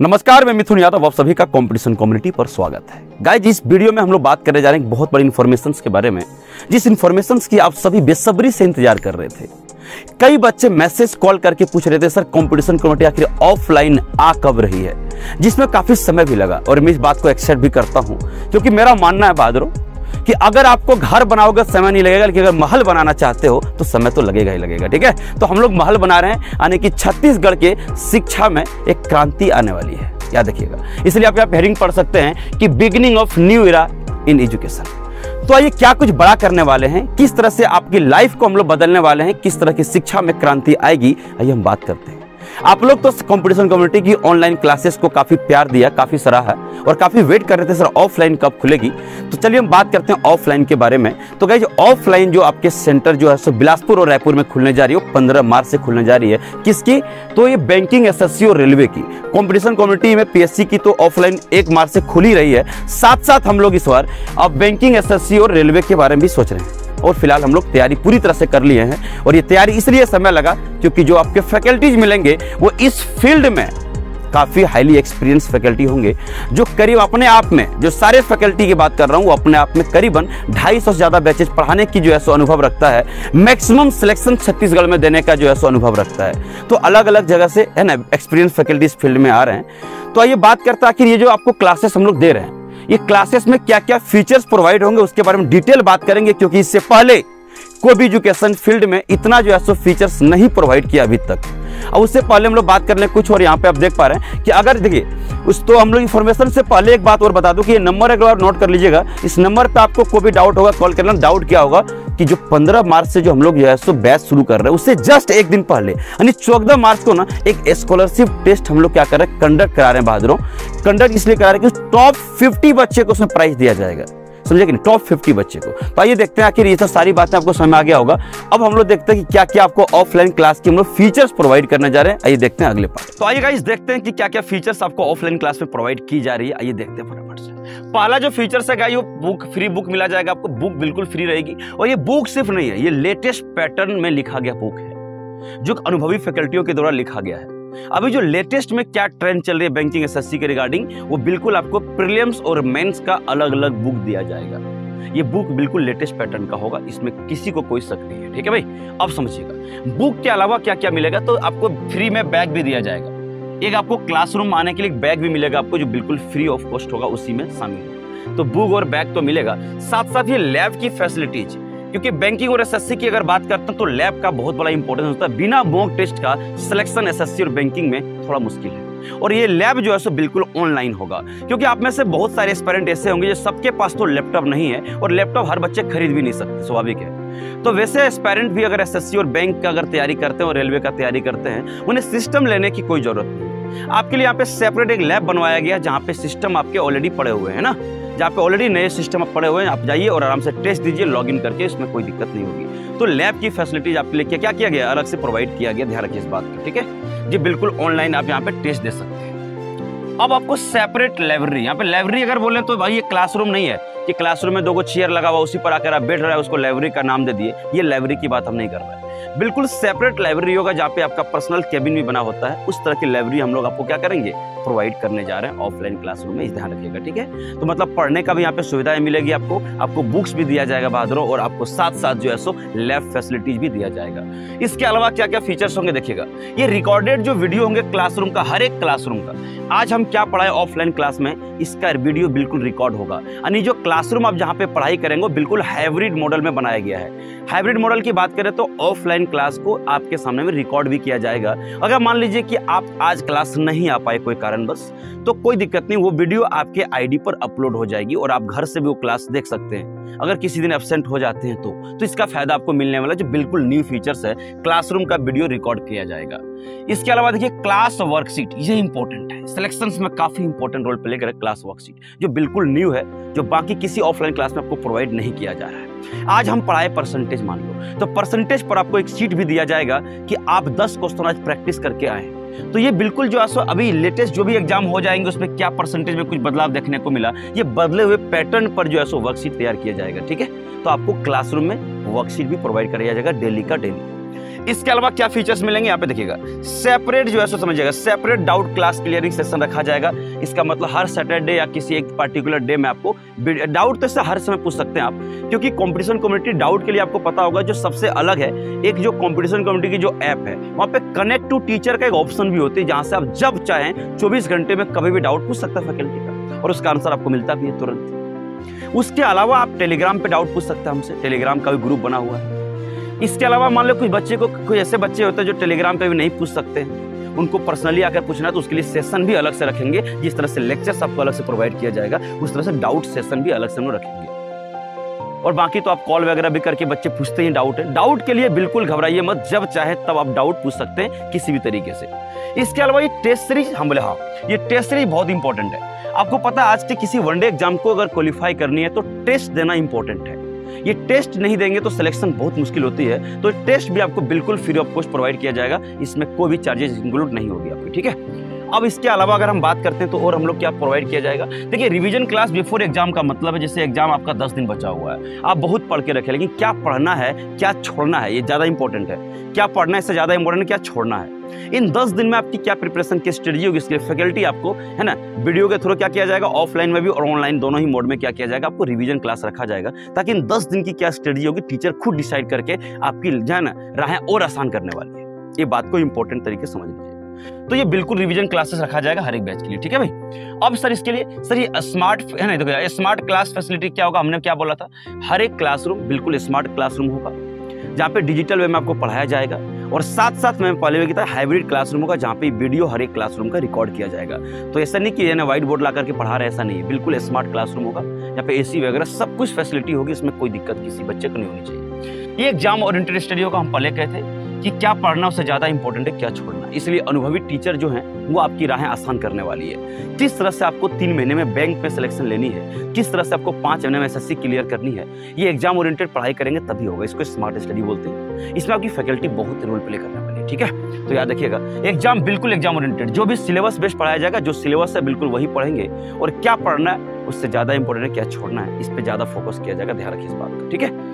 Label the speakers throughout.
Speaker 1: नमस्कार, मैं मिथुन यादव, आप सभी का कंपटीशन कम्युनिटी पर स्वागत है। गाइज़ इस वीडियो में हम लोग बात करने जा रहे हैं बहुत बड़ी इन्फॉर्मेशन के बारे में, जिस इन्फॉर्मेशन की आप सभी बेसब्री से इंतज़ार कर रहे थे। कई बच्चे मैसेज कॉल करके पूछ रहे थे, सर कंपटीशन कम्युनिटी आखिर ऑफलाइन आ कब रही है? जिसमें काफ़ी समय भी लगा, और मैं इस बात को एक्सेप्ट भी करता हूँ, क्योंकि मेरा मानना है बहादुरों कि अगर आपको घर बनाओगे, समय नहीं लगेगा, लेकिन अगर महल बनाना चाहते हो तो समय तो लगेगा ही लगेगा, ठीक है? तो हम लोग महल बना रहे हैं, यानी कि छत्तीसगढ़ के शिक्षा में एक क्रांति आने वाली है। याद रखिएगा। इसलिए आप यहाँ हेडिंग पढ़ सकते हैं कि beginning of new era in education तो आइए, क्या कुछ बड़ा करने वाले हैं? किस तरह से आपकी लाइफ को हम लोग बदलने वाले हैं? किस तरह की शिक्षा में क्रांति आएगी? आइए हम बात करते हैं। आप लोग तो कंपटीशन कम्युनिटी की ऑनलाइन क्लासेस को काफ़ी प्यार दिया, काफ़ी सराहा और काफ़ी वेट कर रहे थे, सर ऑफलाइन कब खुलेगी? तो चलिए हम बात करते हैं ऑफलाइन के बारे में। तो गाइज़ ऑफलाइन जो आपके सेंटर जो है सो बिलासपुर और रायपुर में खुलने जा रही है पंद्रह मार्च से खुलने जा रही है। किसकी? तो ये बैंकिंग एसएससी और रेलवे की। कॉम्पिटिशन कम्युनिटी में पीएससी की तो ऑफलाइन एक मार्च से खुली रही है। साथ साथ हम लोग इस बार अब बैंकिंग एसएससी और रेलवे के बारे में भी सोच रहे हैं। और फ़िलहाल हम लोग तैयारी पूरी तरह से कर लिए हैं और ये तैयारी इसलिए समय लगा क्योंकि जो आपके फैकल्टीज मिलेंगे, वो इस फ़ील्ड में काफ़ी हाईली एक्सपीरियंस फैकल्टी होंगे, जो करीब अपने आप में, जो सारे फैकल्टी की बात कर रहा हूँ, वो अपने आप में करीबन ढाई सौ से ज़्यादा बैचेज पढ़ाने की जो है सो अनुभव रखता है। मैक्सिमम सिलेक्शन छत्तीसगढ़ में देने का जो है सो अनुभव रखता है। तो अलग अलग जगह से, है ना, एक्सपीरियंस फैकल्टी इस फ़ील्ड में आ रहे हैं। तो आइए बात करते आखिर ये जो आपको क्लासेस हम लोग दे रहे हैं ये क्लासेस में क्या क्या फीचर्स प्रोवाइड होंगे, उसके बारे में डिटेल बात करेंगे, क्योंकि इससे पहले कोई भी एजुकेशन फ़ील्ड में इतना जो है सो फीचर्स नहीं प्रोवाइड किया अभी तक। अब उससे पहले हम लोग बात कर लें कुछ और यहाँ पे आप देख पा रहे हैं कि अगर देखिए, उस तो हम लोग इन्फॉर्मेशन से पहले एक बात और बता दूँ कि ये नंबर एक बार नोट कर लीजिएगा, इस नंबर पे आपको कोई भी डाउट होगा कॉल करना डाउट क्या होगा कि जो 15 मार्च से जो हम लोग जो है सो बैच शुरू कर रहे हैं, उससे जस्ट एक दिन पहले, यानी चौदह मार्च को ना, एक स्कॉलरशिप टेस्ट हम लोग क्या कर रहे हैं कंडक्ट करा रहे हैं बहादुरों कंडक्ट इसलिए करा रहे हैं कि टॉप फिफ्टी बच्चे को उसमें प्राइज दिया जाएगा। समझे कि टॉप फिफ्टी बच्चे को। तो आइए देखते हैं आखिर ये तो सारी बातें आपको समझ आ गया होगा। अब हम लोग देखते हैं कि क्या क्या आपको ऑफलाइन क्लास की हम लोग फीचर्स प्रोवाइड करने जा रहे हैं। आइए देखते हैं अगले पार्ट तो आइए गाइस देखते हैं कि क्या क्या फीचर्स आपको ऑफलाइन क्लास में प्रोवाइड की जा रही है। आइए देखते हैं फटाफट से। पहला जो फीचर्स है गाइस वो बुक फ्री बुक मिला जाएगा आपको। बुक बिल्कुल फ्री रहेगी। और ये बुक सिर्फ़ नहीं है, ये लेटेस्ट पैटर्न में लिखा गया बुक है, जो अनुभवी फैकल्टियों के द्वारा लिखा गया है। अभी जो लेटेस्ट में क्या ट्रेंड चल रही है बैंकिंग एसएससी के रिगार्डिंग वो बिल्कुल आपको प्रीलियम्स और मेंस का अलग अलग बुक दिया जाएगा। ये बुक बिल्कुल लेटेस्ट पैटर्न का होगा, इसमें किसी को कोई शक नहीं है, ठीक है भाई? अब समझिएगा बुक के अलावा क्या क्या मिलेगा तो आपको फ्री में बैग भी दिया जाएगा। एक आपको क्लासरूम आने के लिए बैग भी मिलेगा आपको, जो बिल्कुल फ्री ऑफ़ कॉस्ट होगा, उसी में शामिल तो बुक और बैग तो मिलेगा साथ साथ ये लैब की फैसिलिटीज़ क्योंकि बैंकिंग और एसएससी की अगर बात करते हैं तो लैब का बहुत बड़ा इंपॉर्टेंस होता है। बिना मॉक टेस्ट का सिलेक्शन एसएससी और बैंकिंग में थोड़ा मुश्किल है। और ये लैब जो है सो बिल्कुल ऑनलाइन होगा। क्योंकि आप में से बहुत सारे एस्पेरेंट ऐसे होंगे जो सबके पास तो लैपटॉप नहीं है और लैपटॉप हर बच्चे खरीद भी नहीं सकते, स्वाभाविक है। तो वैसे एस्पेरेंट भी अगर एसएससी और बैंक का अगर तैयारी करते हैं और रेलवे का तैयारी करते हैं, उन्हें सिस्टम लेने की कोई ज़रूरत नहीं। आपके लिए यहाँ पे सेपरेट एक लैब बनवाया गया जहाँ पे सिस्टम आपके ऑलरेडी पड़े हुए हैं ना? जहाँ पे ऑलरेडी नए सिस्टम पड़े हुए हैं, आप जाइए और आराम से टेस्ट दीजिए लॉगिन करके इसमें कोई दिक्कत नहीं होगी। तो लैब की फैसिलिटीज़ आपके लिए क्या क्या गया? अलग से प्रोवाइड किया गया, ध्यान रखिए इस बात का, ठीक है? जी, बिल्कुल ऑनलाइन आप यहाँ पे टेस्ट दे सकते हैं। अब आपको सेपरेट लाइब्रेरी यहाँ पे लाइब्रेरी अगर बोले तो भाई ये क्लासरूम नहीं है कि क्लासरूम में दो गो चेयर लगा हुआ, उसी पर आकर आप बैठ रहे हैं, उसको लाइब्रेरी का नाम दे दिए। ये लाइब्रेरी की बात हम नहीं कर रहे हैं। बिल्कुल सेपरेट लाइब्रेरी होगा जहाँ पे आपका पर्सनल केबिन भी बना होता है। उस तरह की लाइब्रेरी हम लोग आपको क्या करेंगे? प्रोवाइड करने जा रहे हैं ऑफलाइन क्लासरूम में ध्यान रखिएगा, ठीक है? तो मतलब पढ़ने का भी यहाँ पे सुविधाएँ मिलेगी आपको। आपको बुक्स भी दिया जाएगा बहादुरों और आपको साथ साथ जो है सो लैब फैसिलिटीज़ भी दिया जाएगा। इसके अलावा क्या क्या फीचर्स होंगे देखिएगा। ये रिकॉर्डेड जो वीडियो होंगे क्लासरूम का, हर एक क्लासरूम का। आज हम क्या पढ़ाए ऑफलाइन क्लास में? इसका वीडियो बिल्कुल रिकॉर्ड होगा। यानी जो क्लासरूम आप जहाँ पे पढ़ाई करेंगे बिल्कुल हाइब्रिड मॉडल में बनाया गया है। हाइब्रिड मॉडल की बात करें तो ऑफलाइन क्लास को आपके सामने में रिकॉर्ड भी किया जाएगा। अगर मान लीजिए कि आप आज क्लास नहीं आ पाए कोई कारण बस तो कोई दिक्कत नहीं, वो वीडियो आपके आईडी पर अपलोड हो जाएगी और आप घर से भी वो क्लास देख सकते हैं। अगर किसी दिन एबसेंट हो जाते हैं तो तो इसका फ़ायदा आपको मिलने वाला जो बिल्कुल न्यू फीचर्स है क्लासरूम का वीडियो रिकॉर्ड किया जाएगा। इसके अलावा देखिए क्लास वर्कशीट ये इंपॉर्टेंट है। सिलेक्शन में काफ़ी इंपॉर्टेंट रोल प्ले करे क्लास वर्कशीट जो बिल्कुल न्यू है, जो बाकी किसी ऑफलाइन क्लास में आपको प्रोवाइड नहीं किया जा रहा है। आज हम पढ़ाए परसेंटेज मान लो। तो परसेंटेज पर आपको एक सीट भी दिया जाएगा कि आप दस क्वेश्चन आज प्रैक्टिस करके आए तो ये बिल्कुल जो है अभी लेटेस्ट जो भी एग्ज़ाम हो जाएँगे, उसमें क्या परसेंटेज में कुछ बदलाव देखने को मिला, ये बदले हुए पैटर्न पर जो है सो वर्कशीट तैयार किया जाएगा, ठीक है? तो आपको क्लासरूम में वर्कशीट भी प्रोवाइड कराया जाएगा डेली का डेली इसके अलावा क्या फीचर्स मिलेंगे यहाँ पे देखिएगा। सेपरेट जो है सो समझिएगा separate doubt class clearing session रखा जाएगा। इसका मतलब हर सैटरडे या किसी एक पर्टिकुलर डे में आपको डाउट तो हर समय पूछ सकते हैं आप। क्योंकि कंपटीशन कम्युनिटी डाउट के लिए आपको पता होगा जो सबसे अलग है, एक जो कंपटीशन कम्युनिटी की जो ऐप है, वहाँ पे कनेक्ट टू टीचर का एक ऑप्शन भी होती है, जहाँ से आप जब चाहें चौबीस घंटे में कभी भी डाउट पूछ सकते हैं फैकल्टी का। और उसका आंसर आपको मिलता भी है तुरंत। उसके अलावा आप टेलीग्राम पे डाउट पूछ सकते हैं हमसे। टेलीग्राम का भी ग्रुप बना हुआ है। इसके अलावा मान लो कुछ बच्चे को कुछ ऐसे बच्चे होते हैं जो टेलीग्राम पे भी नहीं पूछ सकते। हैं उनको पर्सनली आकर पूछना है तो उसके लिए सेशन भी अलग से रखेंगे, जिस तरह से लेक्चर्स आपको अलग से प्रोवाइड किया जाएगा, उस तरह से डाउट सेशन भी अलग से हम रखेंगे। और बाकी तो आप कॉल वगैरह भी करके बच्चे पूछते ही डाउट है। डाउट के लिए बिल्कुल घबराइए मत, जब चाहे तब आप डाउट पूछ सकते हैं किसी भी तरीके से। इसके अलावा ये टेस्ट सीरीज़ हम बोले हाँ ये टेस्ट सीरीज़ बहुत इंपॉर्टेंट है। आपको पता है आज के किसी वनडे एग्ज़ाम को अगर क्वालिफाई करनी है तो टेस्ट देना इंपॉर्टेंट है। ये टेस्ट नहीं देंगे तो सिलेक्शन बहुत मुश्किल होती है। तो टेस्ट भी आपको बिल्कुल फ्री ऑफ़ कॉस्ट प्रोवाइड किया जाएगा। इसमें कोई भी चार्जेस इंक्लूड नहीं होगी आपकी, ठीक है? अब इसके अलावा अगर हम बात करते हैं तो और हम लोग क्या प्रोवाइड किया जाएगा? देखिए रिवीजन क्लास बिफोर एग्ज़ाम का मतलब है जैसे एग्ज़ाम आपका दस दिन बचा हुआ है। आप बहुत पढ़ के रखें, लेकिन क्या पढ़ना है, क्या छोड़ना है, ये ज़्यादा इंपॉर्टेंट है। क्या पढ़ना है, इससे ज़्यादा इंपॉर्टेंट क्या छोड़ना है? इन दस दिन में आपकी क्या प्रिपरेशन की स्टडी होगी इसके फैकल्टी आपको, है ना वीडियो के थ्रू क्या किया जाएगा ऑफलाइन में भी और ऑनलाइन दोनों ही मोड में क्या किया जाएगा, आपको रिवीजन क्लास रखा जाएगा, ताकि इन दस दिन की क्या स्टडी होगी टीचर खुद डिसाइड करके आपकी, जो है ना, राहें और आसान करने वाली है। ये बात को इंपॉर्टेंट तरीके समझ लीजिए तो ये बिल्कुल रिवीजन क्लासेस रखा जाएगा हर एक बैच के लिए, ठीक है भाई? अब सर इसके लिए सर ये स्मार्ट है ना, देखो स्मार्ट क्लास फैसिलिटी क्या होगा? हमने क्या बोला था? हर एक क्लासरूम बिल्कुल स्मार्ट क्लासरूम होगा, जहाँ पे डिजिटल वे में आपको पढ़ाया जाएगा और साथ साथ मैं पहले भी था हाइब्रिड क्लासरूम होगा, जहाँ पे वीडियो हर एक क्लासरूम का रिकॉर्ड किया जाएगा। तो ऐसा नहीं कि ना व्हाइट बोर्ड ला करके पढ़ा रहे, ऐसा नहीं है, बिल्कुल स्मार्ट क्लासरूम होगा यहाँ पे एसी वगैरह सब कुछ फैसिलिटी होगी, इसमें कोई दिक्कत किसी बच्चे को नहीं होनी चाहिए। ये एग्ज़ाम ओरिएंटेड स्टडी होगा, हम पहले कहते थे कि क्या पढ़ना उससे ज़्यादा इंपॉर्टेंट है, क्या छोड़ना। इसलिए अनुभवी टीचर जो हैं, वो आपकी राहें आसान करने वाली है। किस तरह से आपको तीन महीने में बैंक में सिलेक्शन लेनी है? किस तरह से आपको पाँच महीने में एसएससी क्लियर करनी है? ये एग्ज़ाम ओरिएंटेड पढ़ाई करेंगे, तभी होगा। इसको स्मार्ट स्टडी बोलते हैं। इसमें आपकी फैकल्टी बहुत रोल प्ले करने वाली है, ठीक है? तो याद रखिएगा एग्ज़ाम बिल्कुल एग्ज़ाम ओरिएंटेड जो भी सिलेबस बेस्ड पढ़ाया जाएगा, जो सिलेबस है, बिल्कुल वही पढ़ेंगे। और क्या पढ़ना है, उससे ज़्यादा इंपॉर्टेंट है, क्या छोड़ना है, इस पर ज़्यादा फोकस किया जाएगा, ध्यान रखिए इस बात का, ठीक है?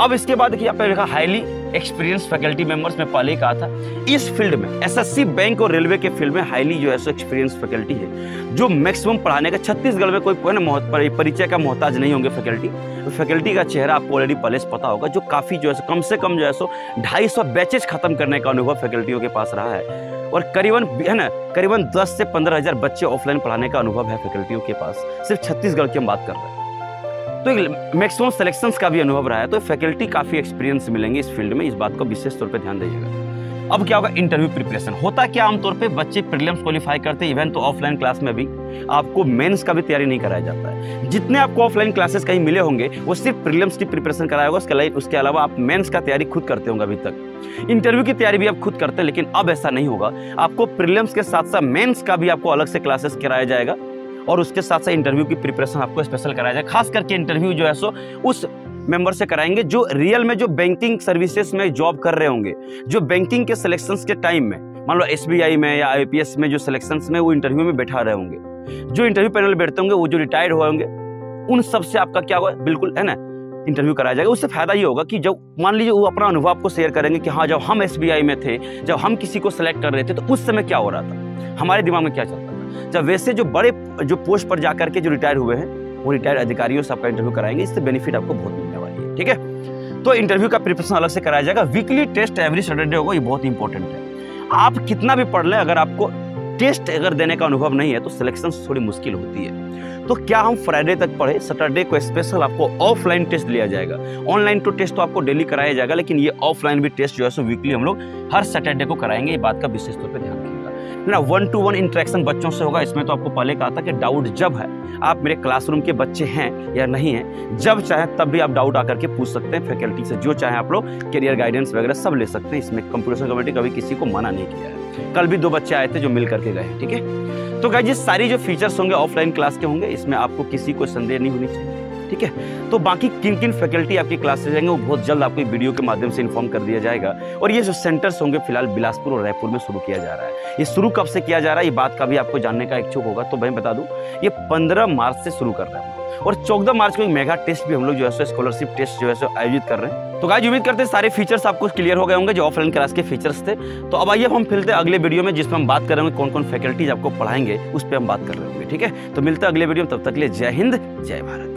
Speaker 1: अब इसके बाद देखिए, आपने लिखा हाईली एक्सपीरियंस फैकल्टी मेंबर्स में पहले ही कहा था, इस फ़ील्ड में एसएससी बैंक और रेलवे के फ़ील्ड में हाईली जो है एक्सपीरियंस फैकल्टी है, जो मैक्सिमम पढ़ाने का, छत्तीसगढ़ में कोई परिचय का मोहताज नहीं होंगे फैकल्टी तो फैकल्टी का चेहरा आपको ऑलरेडी पहले से पता होगा, जो काफ़ी जो है कम से कम जो है, सो ढाई सौ बैचेज खत्म करने का अनुभव फैकल्टियों के पास रहा है। और करीबन, है ना, करीबन 10 से पंद्रह हज़ार बच्चे ऑफलाइन पढ़ाने का अनुभव है फैकल्टियों के पास। सिर्फ़ छत्तीसगढ़ की हम बात कर रहे हैं। तो एक मैक्सिमम सिलेक्शन का भी अनुभव रहा है तो फैकल्टी काफ़ी एक्सपीरियंस मिलेंगे इस फ़ील्ड में, इस बात को विशेष तौर पर ध्यान दीजिएगा। अब क्या होगा? इंटरव्यू प्रिपरेशन होता क्या आमतौर पे? बच्चे प्रीलिम्स क्वालिफाई करते हैं इवन तो ऑफलाइन क्लास में भी। आपको मेंस का भी तैयारी नहीं कराया जाता है। जितने आपको ऑफलाइन क्लासेस कहीं मिले होंगे, वो सिर्फ़ प्रीलिम्स की प्रिपरेशन कराया होगा, उसके उसके अलावा आप मेंस का तैयारी खुद करते होंगे अभी तक। इंटरव्यू की तैयारी भी आप खुद करते हैं, लेकिन अब ऐसा नहीं होगा। आपको प्रीलिम्स के साथ साथ मेन्स का भी आपको अलग से क्लासेस कराया जाएगा। और उसके साथ साथ इंटरव्यू की प्रिपरेशन आपको स्पेशल कराया जाए। खास करके इंटरव्यू जो है सो, उस मेंबर से कराएँगे जो रियल में जो बैंकिंग सर्विसेज़ में जॉब कर रहे होंगे। जो बैंकिंग के सिलेक्शंस के टाइम में, मान लो एसबीआई में या आईपीएस में जो सिलेक्शन में वो इंटरव्यू में बैठा रहे होंगे। जो इंटरव्यू पैनल बैठते होंगे, वो जो रिटायर्ड हुए होंगे, उन सबसे आपका क्या हुआ बिल्कुल, है ना? इंटरव्यू कराया जाएगा। उससे फ़ायदा ये होगा कि जब, मान लीजिए वो अपना अनुभव आपको शेयर करेंगे कि हाँ जब हम एसबीआई में थे, जब हम किसी को सिलेक्ट कर रहे थे तो उस समय क्या हो रहा था? हमारे दिमाग में क्या चलता जब वैसे जो बड़े, जो पोस्ट पर जाकर के जो रिटायर हुए हैं, वो रिटायर्ड अधिकारियों से आपका इंटरव्यू कराएँगे, इससे बेनिफिट आपको बहुत मिलने वाली है, ठीक है? तो इंटरव्यू का प्रिपरेशन अलग से कराया जाएगा। वीकली टेस्ट एवरी सैटरडे होगा, ये बहुत इंपॉर्टेंट है। आप कितना भी पढ़ लें, अगर आपको टेस्ट अगर देने का अनुभव नहीं है तो सिलेक्शन थोड़ी मुश्किल होती है। तो क्या हम फ्राइडे तक पढ़े? सैटरडे को स्पेशल आपको ऑफलाइन टेस्ट लिया जाएगा। ऑनलाइन तो टेस्ट तो आपको डेली कराया जाएगा, लेकिन ये ऑफलाइन भी टेस्ट जो है, सो वीकली हम लोग हर सैटरडे को कराएँगे, ये बात का विशेष तौर पर ध्यान रखिएगा ना वन टू वन इंट्रैक्शन बच्चों से होगा। इसमें तो आपको पहले कहा था कि डाउट जब है, आप मेरे क्लासरूम के बच्चे हैं या नहीं हैं, जब चाहे तब भी आप डाउट आकर के पूछ सकते हैं फैकल्टी से जो चाहे आप लोग करियर गाइडेंस वगैरह सब ले सकते हैं। इसमें कंप्यूटर कमेटी कभी किसी को मना नहीं किया है। कल भी दो बच्चे आए थे जो मिल करके गए, ठीक है? तो गाइज़ सारी जो फीचर्स होंगे ऑफलाइन क्लास के होंगे, इसमें आपको किसी को संदेह नहीं होनी चाहिए। ठीक है? तो बाकी किन किन फैकल्टी आपकी क्लासेज रहेंगे वो बहुत जल्द आपको वीडियो के माध्यम से इन्फॉर्म कर दिया जाएगा। और ये जो सेंटर्स होंगे, फ़िलहाल बिलासपुर और रायपुर में शुरू किया जा रहा है। ये शुरू कब से किया जा रहा है, ये बात का भी आपको जानने का इच्छुक होगा तो मैं बता दूँ, ये पंद्रह मार्च से शुरू कर रहा है। और चौदह मार्च को एक मेगा टेस्ट भी हम लोग जो है स्कॉलरशिप टेस्ट जो है सो, आयोजित कर रहे हैं। तो गाइज़ उम्मीद करते हैं सारे फीचर्स आपको क्लियर हो गए होंगे, जो ऑफलाइन क्लास के फीचर्स थे। तो अब आइए हम फिलते हैं अगले वीडियो में जिसमें हम बात कर रहे होंगे कौन कौन फैकल्टीज आपको पढ़ाएँगे, उस पर हम बात कर रहे होंगे, ठीक है? तो मिलते हैं अगले वीडियो में, तब तक के लिए जय हिंद, जय भारत।